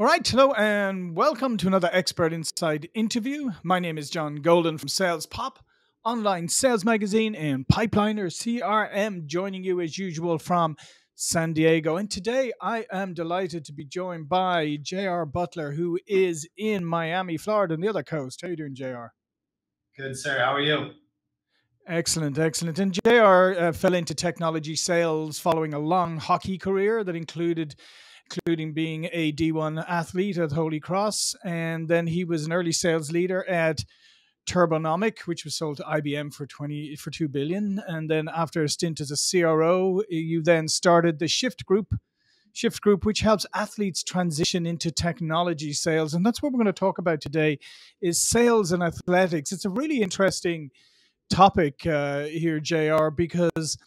All right, hello and welcome to another Expert Insight interview. My name is John Golden from Sales Pop, online sales magazine, and Pipeliner CRM, joining you as usual from San Diego. And today I am delighted to be joined by JR Butler, who is in Miami, Florida, on the other coast. How are you doing, JR? Good, sir. How are you? Excellent, excellent. And JR uh, fell into technology sales following a long hockey career that included including being a D1 athlete at Holy Cross. And then he was an early sales leader at Turbonomic, which was sold to IBM for 20 for 2 billion. And then after a stint as a CRO, you then started the Shift Group. Shift Group, which helps athletes transition into technology sales. And that's what we're going to talk about today is sales and athletics. It's a really interesting topic uh, here, JR, because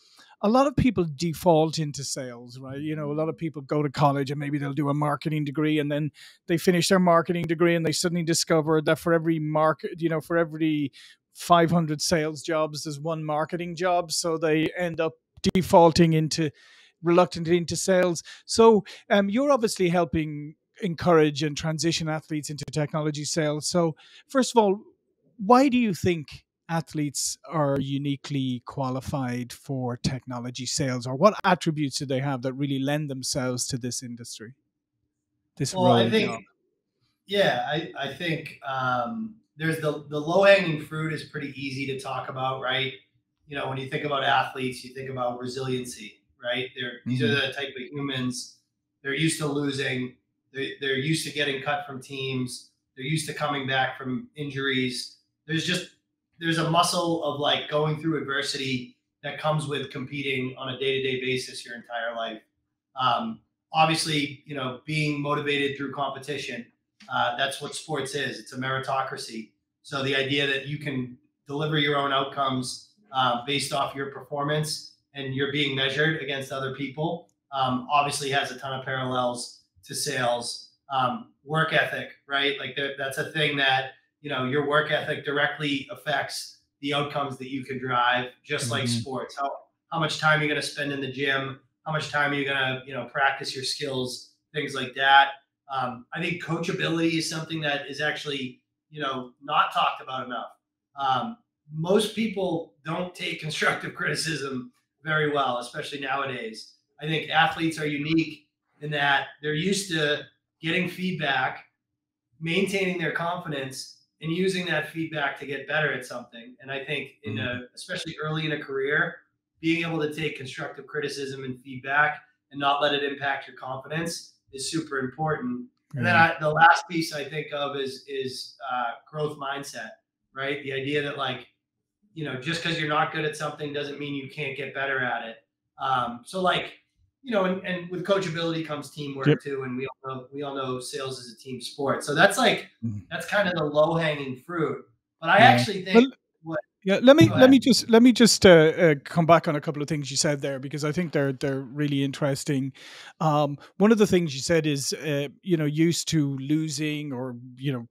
a lot of people default into sales, right? You know, a lot of people go to college and maybe they'll do a marketing degree and then they finish their marketing degree and they suddenly discover that for every market, you know, for every 500 sales jobs, there's one marketing job. So they end up defaulting into reluctant into sales. So um, you're obviously helping encourage and transition athletes into technology sales. So first of all, why do you think athletes are uniquely qualified for technology sales or what attributes do they have that really lend themselves to this industry this well i think job? yeah i, I think um, there's the, the low-hanging fruit is pretty easy to talk about right? You know when you think about athletes you think about resiliency right? They're these mm-hmm. are the type of humans. They're used to losing. They're, they're used to getting cut from teams. They're used to coming back from injuries. There's just there's a muscle of like going through adversity that comes with competing on a day-to-day basis your entire life. Um, obviously, you know, being motivated through competition. Uh, that's what sports is. It's a meritocracy. So the idea that you can deliver your own outcomes uh, based off your performance and you're being measured against other people um, obviously has a ton of parallels to sales. Um, work ethic, right? Like that's a thing that you know your work ethic directly affects the outcomes that you can drive just like mm-hmm. sports. How how much time you're going to spend in the gym how much time you're going to you know practice your skills things like that. Um, i think coachability is something that is actually you know not talked about enough. Um, most people don't take constructive criticism very well especially nowadays. I think athletes are unique in that they're used to getting feedback maintaining their confidence and using that feedback to get better at something. And I think in mm-hmm. a, especially early in a career, being able to take constructive criticism and feedback and not let it impact your confidence is super important. And then I, the last piece I think of is is uh, growth mindset, right? The idea that like, you know, just because you're not good at something doesn't mean you can't get better at it. Um, so like you know, and, and with coachability comes teamwork yep. too. And we all know we all know sales is a team sport. So that's like mm-hmm. that's kind of the low hanging fruit. But I yeah. actually think well, what, yeah, let me let me just let me just uh, uh, come back on a couple of things you said there because I think they're they're really interesting. Um, one of the things you said is uh, you know used to losing or you know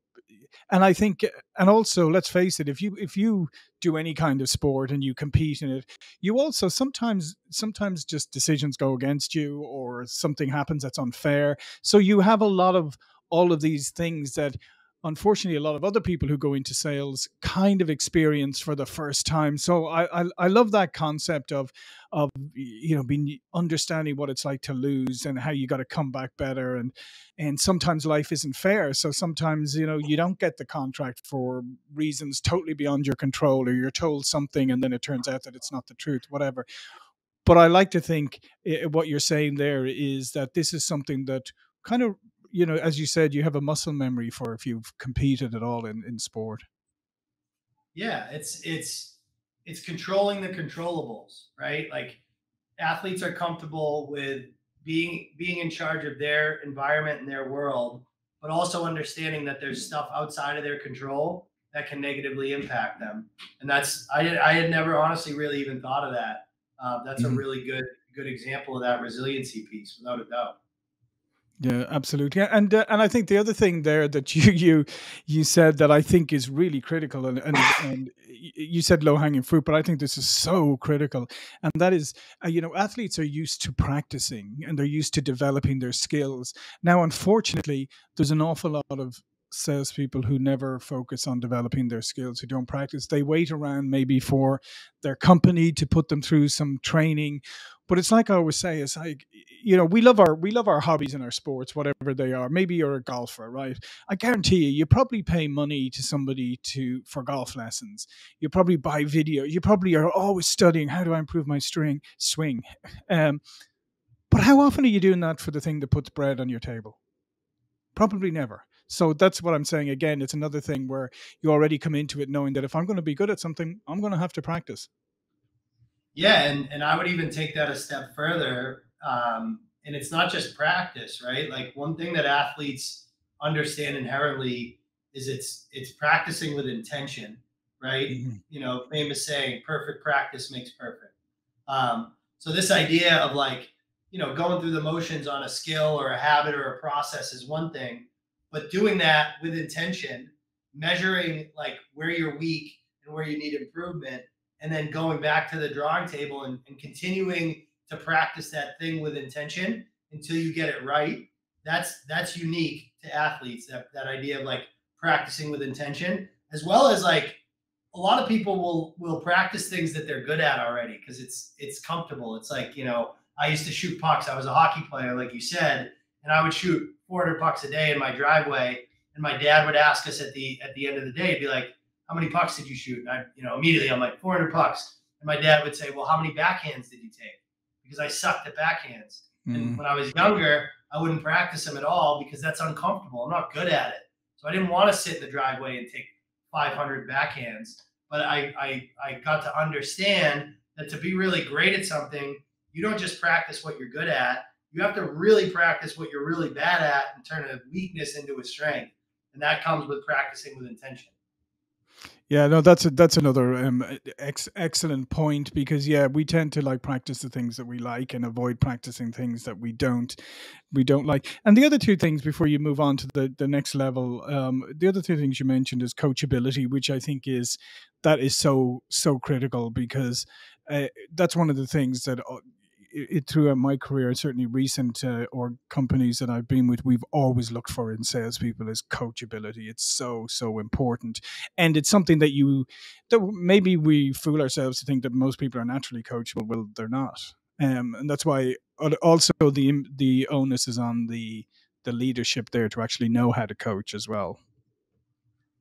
and I think, and also, let's face it, if you if you do any kind of sport and you compete in it, you also sometimes sometimes just decisions go against you or something happens that's unfair. So you have a lot of all of these things that unfortunately a lot of other people who go into sales kind of experience for the first time. So i i, I love that concept of of you know being understanding what it's like to lose and how you got to come back better and and sometimes life isn't fair. So sometimes you know you don't get the contract for reasons totally beyond your control or you're told something and then it turns out that it's not the truth whatever. But i like to think eh, what you're saying there is that this is something that kind of you know, as you said, you have a muscle memory for if you've competed at all in, in sport. Yeah, it's it's it's controlling the controllables, right? Like athletes are comfortable with being being in charge of their environment and their world, but also understanding that there's stuff outside of their control that can negatively impact them. And that's I I had never honestly really even thought of that. Uh, that's mm-hmm. a really good good example of that resiliency piece, without a doubt. Yeah, absolutely, and uh, and I think the other thing there that you you you said that I think is really critical, and and, and you said low hanging fruit, but I think this is so critical, and that is, uh, you know, athletes are used to practicing and they're used to developing their skills. Now, unfortunately, there's an awful lot of salespeople who never focus on developing their skills, who don't practice. They wait around maybe for their company to put them through some training. But it's like I always say, it's like you know, we love our we love our hobbies and our sports, whatever they are. Maybe you're a golfer, right? I guarantee you, you probably pay money to somebody to for golf lessons. You probably buy video. You probably are always studying how do I improve my string swing. Um, but how often are you doing that for the thing that puts bread on your table? Probably never. So that's what I'm saying. Again, it's another thing where you already come into it knowing that if I'm going to be good at something, I'm going to have to practice. Yeah, and and I would even take that a step further. Um, and it's not just practice, right? Like one thing that athletes understand inherently is it's it's practicing with intention, right? Mm-hmm. You know, famous saying, "Perfect practice makes perfect." Um, so this idea of like you know going through the motions on a skill or a habit or a process is one thing but doing that with intention, measuring like where you're weak and where you need improvement, and then going back to the drawing table and, and continuing to practice that thing with intention until you get it right. That's that's unique to athletes. That that idea of like practicing with intention, as well as like a lot of people will will practice things that they're good at already because it's it's comfortable. It's like you know I used to shoot pucks. I was a hockey player, like you said, and I would shoot 400 bucks a day in my driveway. And my dad would ask us at the at the end of the day, be like, "How many pucks did you shoot?" And I, you know, immediately I'm like, "400 pucks." And my dad would say, "Well, how many backhands did you take?" Because I sucked at backhands. Mm. And when I was younger, I wouldn't practice them at all because that's uncomfortable. I'm not good at it. So I didn't want to sit in the driveway and take 500 backhands. But I, I, I got to understand that to be really great at something, you don't just practice what you're good at you have to really practice what you're really bad at and turn a weakness into a strength. And that comes with practicing with intention. Yeah, no, that's a, that's another um, ex- excellent point because yeah, we tend to like practice the things that we like and avoid practicing things that we don't we don't like. And the other two things before you move on to the the next level, um, the other two things you mentioned is coachability, which I think is that is so so critical because uh, that's one of the things that uh, it, throughout my career, certainly recent uh, or companies that I've been with, we've always looked for in salespeople is coachability. It's so so important, and it's something that you that maybe we fool ourselves to think that most people are naturally coachable. Well, they're not, um, and that's why also the the onus is on the the leadership there to actually know how to coach as well.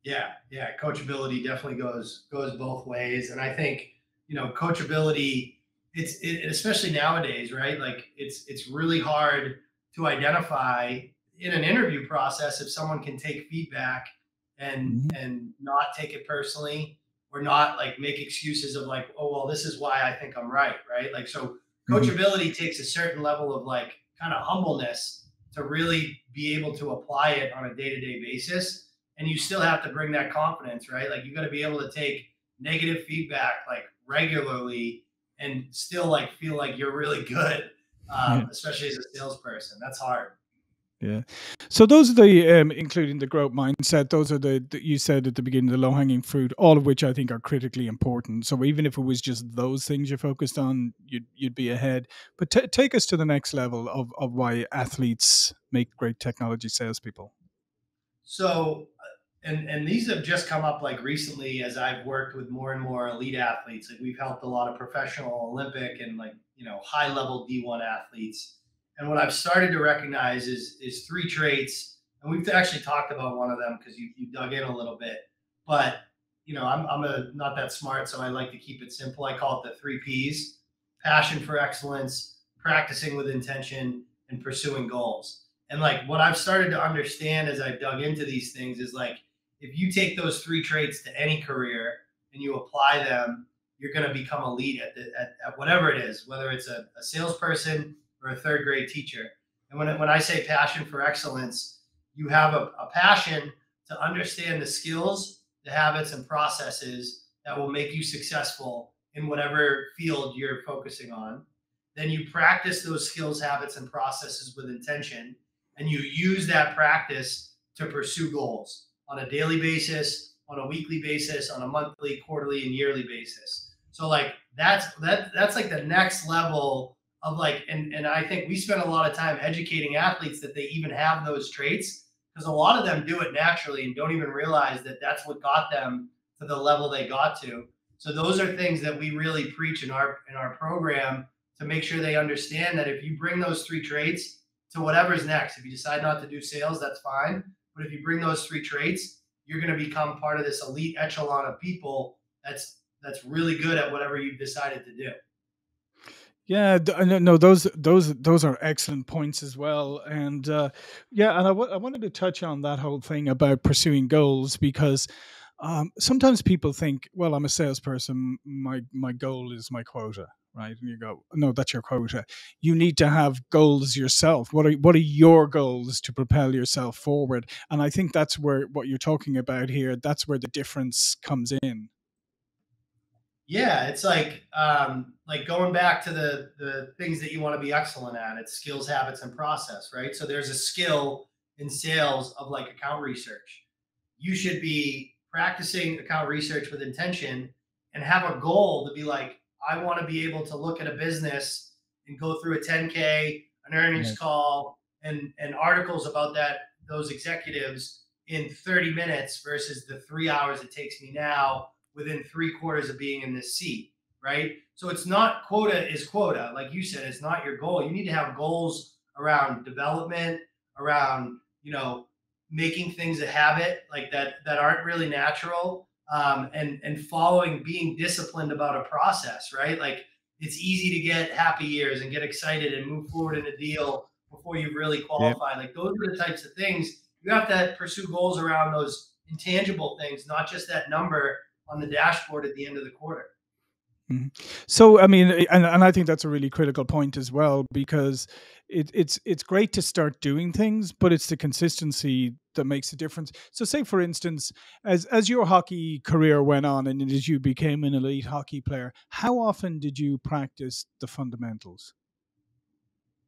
Yeah, yeah, coachability definitely goes goes both ways, and I think you know coachability it's it, especially nowadays, right? Like it's it's really hard to identify in an interview process if someone can take feedback and mm-hmm. and not take it personally or not like make excuses of like, oh well, this is why I think I'm right, right? Like so mm-hmm. coachability mm-hmm. takes a certain level of like kind of humbleness to really be able to apply it on a day-to-day basis and you still have to bring that confidence right like you got to be able to take negative feedback like regularly and still like feel like you're really good, um, yeah. especially as a salesperson. That's hard. Yeah. So those are the, um, including the growth mindset. Those are the, the, you said at the beginning, the low hanging fruit. All of which I think are critically important. So even if it was just those things you focused on, you'd you'd be ahead. But t- take us to the next level of of why athletes make great technology salespeople. So and and these have just come up like recently as I've worked with more and more elite athletes. Like we've helped a lot of professional Olympic and like you know high level D1 athletes. And what I've started to recognize is is three traits. And we've actually talked about one of them because you, you dug in a little bit. But you know, I'm I'm a not that smart, so I like to keep it simple. I call it the three P's: passion for excellence, practicing with intention, and pursuing goals. And like what I've started to understand as I've dug into these things is like if you take those three traits to any career and you apply them, you're going to become elite at, the, at, at whatever it is, whether it's a, a salesperson or a third grade teacher. And when, when I say passion for excellence, you have a, a passion to understand the skills, the habits, and processes that will make you successful in whatever field you're focusing on. Then you practice those skills, habits, and processes with intention and you use that practice to pursue goals on a daily basis, on a weekly basis, on a monthly, quarterly, and yearly basis. So like that's that that's like the next level of like and and I think we spend a lot of time educating athletes that they even have those traits because a lot of them do it naturally and don't even realize that that's what got them to the level they got to. So those are things that we really preach in our in our program to make sure they understand that if you bring those three traits to whatever's next, if you decide not to do sales, that's fine. But if you bring those three traits, you're going to become part of this elite echelon of people that's that's really good at whatever you've decided to do. Yeah, no, those those those are excellent points as well, and uh, yeah, and I, w- I wanted to touch on that whole thing about pursuing goals because um, sometimes people think, well, I'm a salesperson, my my goal is my quota, right? And you go, no, that's your quota. You need to have goals yourself. What are what are your goals to propel yourself forward? And I think that's where what you're talking about here. That's where the difference comes in. Yeah, it's like um, like going back to the the things that you want to be excellent at. It's skills, habits, and process, right? So there's a skill in sales of like account research. You should be practicing account research with intention and have a goal to be like, I want to be able to look at a business and go through a 10K, an earnings call, and and articles about that those executives in 30 minutes versus the three hours it takes me now within three quarters of being in this seat, right? So it's not quota is quota. Like you said, it's not your goal. You need to have goals around development, around, you know, making things a habit like that that aren't really natural um, and and following being disciplined about a process right? Like it's easy to get happy ears and get excited and move forward in a deal before you really qualify like those are the types of things you have to pursue goals around those intangible things not just that number on the dashboard at the end of the quarter. Mm-hmm. So, I mean, and, and I think that's a really critical point as well because it, it's it's great to start doing things, but it's the consistency that makes a difference. So, say for instance, as as your hockey career went on and as you became an elite hockey player, how often did you practice the fundamentals?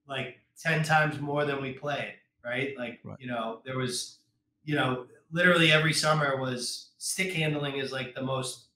Like ten times more than we played, right? Like right. you know, there was, you know, literally every summer was stick handling is like the most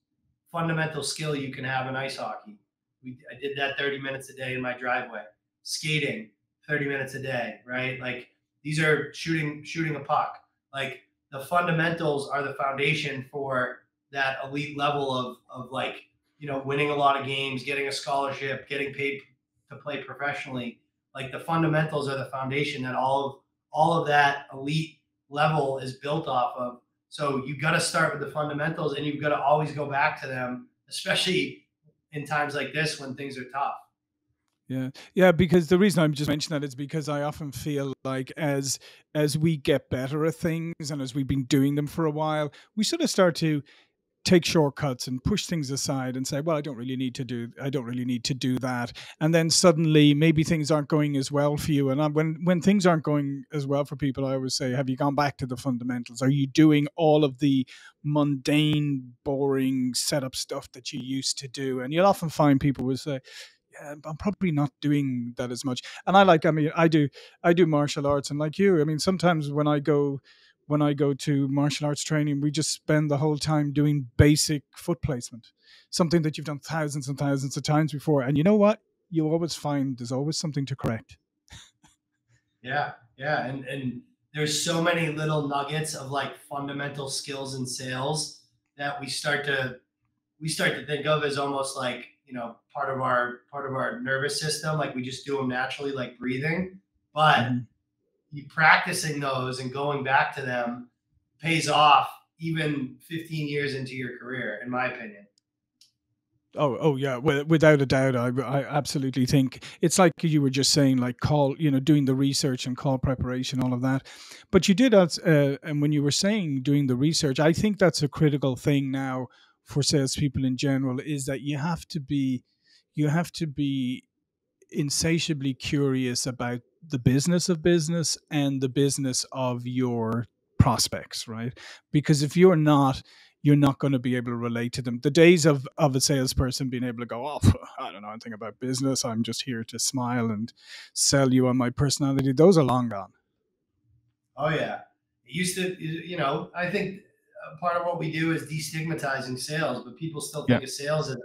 fundamental skill you can have in ice hockey. We, I did that 30 minutes a day in my driveway. Skating, 30 minutes a day, right? Like these are shooting shooting a puck. Like the fundamentals are the foundation for that elite level of of like you know winning a lot of games, getting a scholarship, getting paid to play professionally. Like the fundamentals are the foundation that all of all of that elite level is built off of. So you got to start with the fundamentals and you've got to always go back to them, especially in times like this when things are tough. Yeah, yeah. Because the reason I'm just mentioning that is because I often feel like as as we get better at things and as we've been doing them for a while, we sort of start to take shortcuts and push things aside and say well i don't really need to do i don't really need to do that. And then suddenly maybe things aren't going as well for you. And when when things aren't going as well for people i always say have you gone back to the fundamentals? Are you doing all of the mundane boring setup stuff that you used to do? And you'll often find people will say I'm probably not doing that as much. And I like, I mean, I do, I do martial arts, and like you, I mean, sometimes when I go when I go to martial arts training, we just spend the whole time doing basic foot placement, something that you've done thousands and thousands of times before. And you know what? You always find there's always something to correct. yeah, yeah, and and there's so many little nuggets of like fundamental skills in sales that we start to we start to think of as almost like you know part of our part of our nervous system like we just do them naturally like breathing but mm-hmm you practicing those and going back to them pays off even 15 years into your career, in my opinion. Oh, oh yeah, without a doubt, I, I absolutely think it's like you were just saying, like call, you know, doing the research and call preparation, all of that. But you did that, uh, and when you were saying doing the research, I think that's a critical thing now for salespeople in general is that you have to be, you have to be insatiably curious about the business of business and the business of your prospects, right? Because if you're not, you're not going to be able to relate to them. The days of, of a salesperson being able to go, oh, I don't know anything about business. I'm just here to smile and sell you on my personality. Those are long gone. Oh yeah, it used to. You know, I think part of what we do is destigmatizing sales, but people still think yeah. of sales as,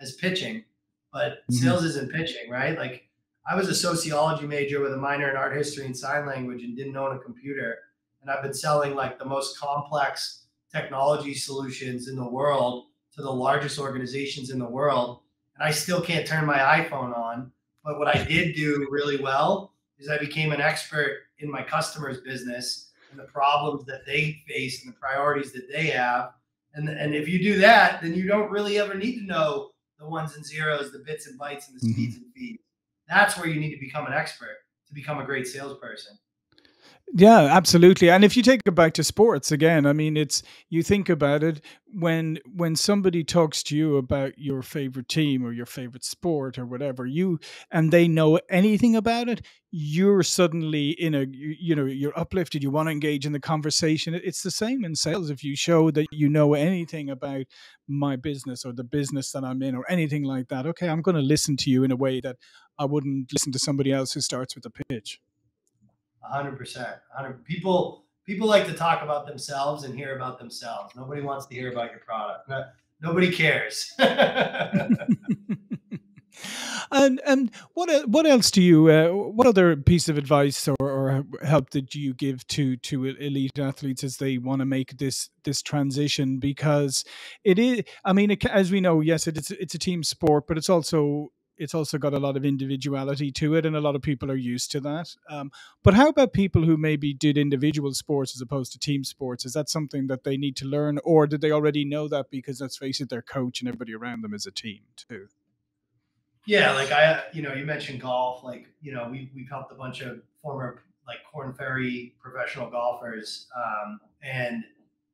as pitching, but mm-hmm. sales isn't pitching, right? Like I was a sociology major with a minor in art history and sign language and didn't own a computer. And I've been selling like the most complex technology solutions in the world to the largest organizations in the world. And I still can't turn my iPhone on. But what I did do really well is I became an expert in my customer's business and the problems that they face and the priorities that they have. And, and if you do that, then you don't really ever need to know the ones and zeros, the bits and bytes, and the mm-hmm. speeds and feeds. That's where you need to become an expert to become a great salesperson. Yeah, absolutely. And if you take it back to sports again, I mean, it's you think about it when when somebody talks to you about your favorite team or your favorite sport or whatever, you and they know anything about it, you're suddenly in a you, you know you're uplifted. You want to engage in the conversation. It's the same in sales. If you show that you know anything about my business or the business that I'm in or anything like that, okay, I'm going to listen to you in a way that I wouldn't listen to somebody else who starts with a pitch hundred percent. Hundred people people like to talk about themselves and hear about themselves. Nobody wants to hear about your product. Nobody cares. and and what what else do you uh, what other piece of advice or, or help did you give to to elite athletes as they want to make this this transition because it is I mean it, as we know yes it's it's a team sport but it's also it's also got a lot of individuality to it, and a lot of people are used to that. Um, but how about people who maybe did individual sports as opposed to team sports? Is that something that they need to learn, or did they already know that because let's face it, their coach and everybody around them is a team too? Yeah, like I, you know, you mentioned golf. Like, you know, we we've helped a bunch of former like Korn Ferry professional golfers, um, and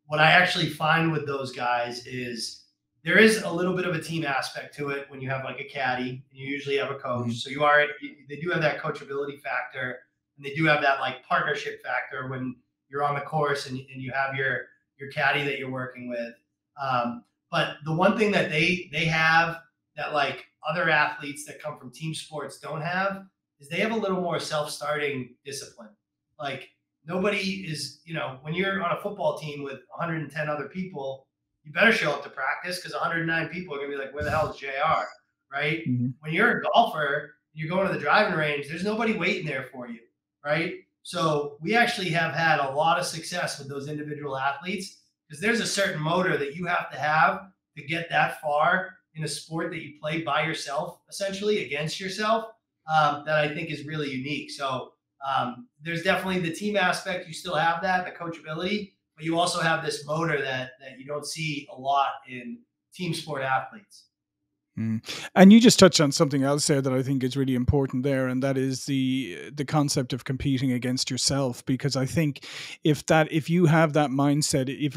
what I actually find with those guys is there is a little bit of a team aspect to it when you have like a caddy and you usually have a coach. Mm-hmm. So you are they do have that coachability factor and they do have that like partnership factor when you're on the course and, and you have your your caddy that you're working with. Um, but the one thing that they they have that like other athletes that come from team sports don't have is they have a little more self-starting discipline. Like nobody is, you know, when you're on a football team with 110 other people, you better show up to practice because 109 people are gonna be like, where the hell is JR? Right? Mm-hmm. When you're a golfer, you're going to the driving range, there's nobody waiting there for you, right? So we actually have had a lot of success with those individual athletes because there's a certain motor that you have to have to get that far in a sport that you play by yourself, essentially against yourself, um, that I think is really unique. So um, there's definitely the team aspect. You still have that, the coachability, but you also have this motor that that you don't see a lot in team sport athletes. Mm. And you just touched on something else there that I think is really important there, and that is the the concept of competing against yourself. Because I think if that if you have that mindset, if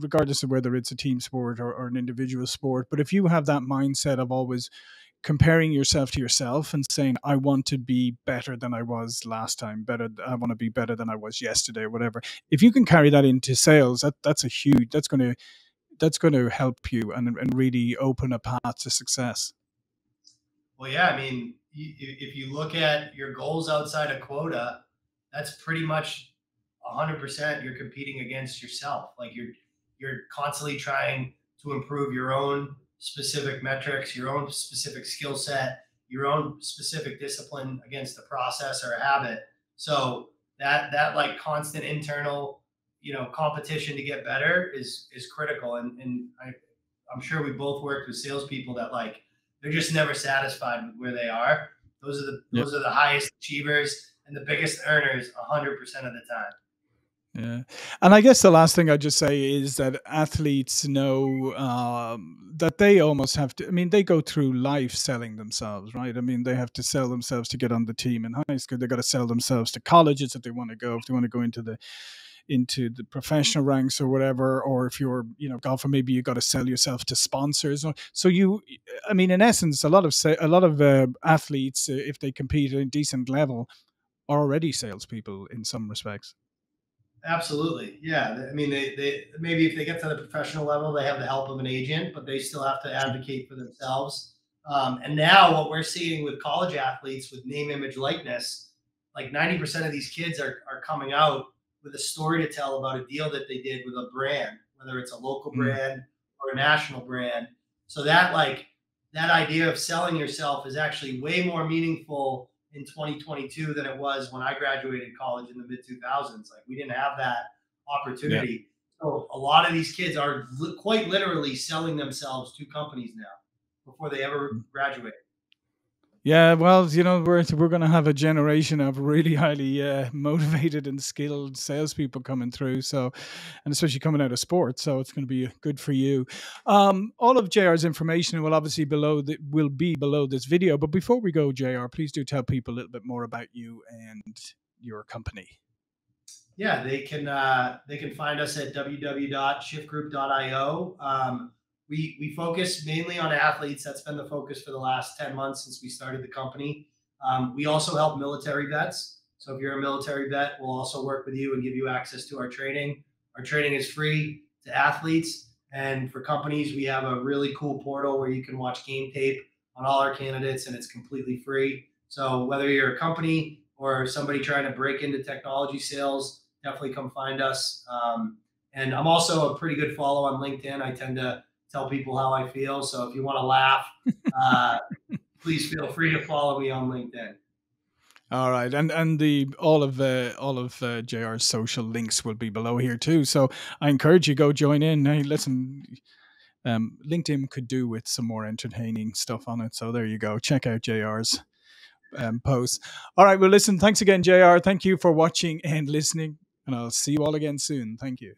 regardless of whether it's a team sport or, or an individual sport, but if you have that mindset of always comparing yourself to yourself and saying i want to be better than i was last time better i want to be better than i was yesterday or whatever. If you can carry that into sales that that's a huge that's going to that's going to help you and, and really open a path to success. Well yeah i mean if you look at your goals outside of quota that's pretty much 100% you're competing against yourself. Like you're you're constantly trying to improve your own specific metrics, your own specific skill set, your own specific discipline against the process or a habit. So that that like constant internal, you know, competition to get better is is critical. And and I I'm sure we both worked with salespeople that like they're just never satisfied with where they are. Those are the yep. those are the highest achievers and the biggest earners 100% of the time. Yeah. And I guess the last thing I'd just say is that athletes know um, that they almost have to, I mean, they go through life selling themselves, right? I mean, they have to sell themselves to get on the team in high school. They got to sell themselves to colleges if they want to go, if they want to go into the, into the professional ranks or whatever, or if you're, you know, golfer, maybe you got to sell yourself to sponsors. So you, I mean, in essence, a lot of a lot of uh, athletes, uh, if they compete at a decent level, are already salespeople in some respects. Absolutely. Yeah. I mean, they, they maybe if they get to the professional level, they have the help of an agent, but they still have to advocate for themselves. Um, and now what we're seeing with college athletes with name, image, likeness, like 90% of these kids are, are coming out with a story to tell about a deal that they did with a brand, whether it's a local mm. brand or a national brand. So that like that idea of selling yourself is actually way more meaningful in 2022 than it was when I graduated college in the mid 2000s. Like we didn't have that opportunity. Yeah. So a lot of these kids are li- quite literally selling themselves to companies now before they ever mm. graduate. Yeah, well, you know, we're we're going to have a generation of really highly uh, motivated and skilled salespeople coming through. So, and especially coming out of sports, so it's going to be good for you. Um, all of JR's information will obviously below will be below this video. But before we go, JR, please do tell people a little bit more about you and your company. Yeah, they can uh, they can find us at www.shiftgroup.io. Um, we we focus mainly on athletes. That's been the focus for the last ten months since we started the company. Um, we also help military vets. So if you're a military vet, we'll also work with you and give you access to our training. Our training is free to athletes, and for companies, we have a really cool portal where you can watch game tape on all our candidates, and it's completely free. So whether you're a company or somebody trying to break into technology sales, definitely come find us. Um, and I'm also a pretty good follow on LinkedIn. I tend to tell people how I feel. So if you want to laugh, uh, please feel free to follow me on LinkedIn. All right, and and the all of uh, all of uh, JR's social links will be below here too. So I encourage you go join in. Hey, listen, um, LinkedIn could do with some more entertaining stuff on it. So there you go. Check out JR's um, posts. All right, well, listen. Thanks again, JR. Thank you for watching and listening, and I'll see you all again soon. Thank you.